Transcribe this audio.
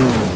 Mm.